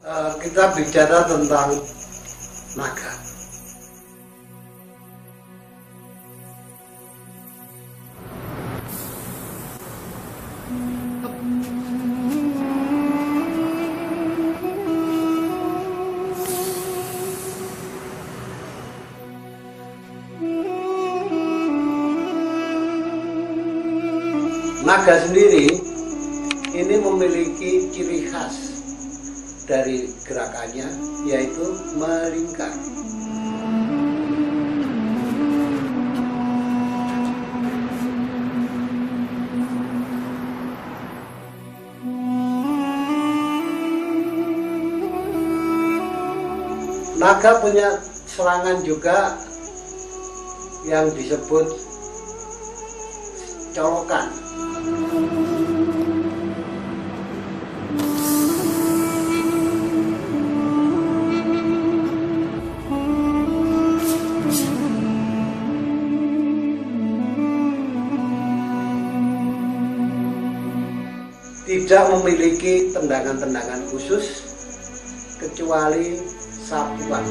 Eh, kita bicara tentang naga. Naga sendiri ini memiliki ciri khas dari gerakannya yaitu melingkar. Naga punya serangan juga yang disebut colokan. Tidak memiliki tendangan-tendangan khusus kecuali sapuan.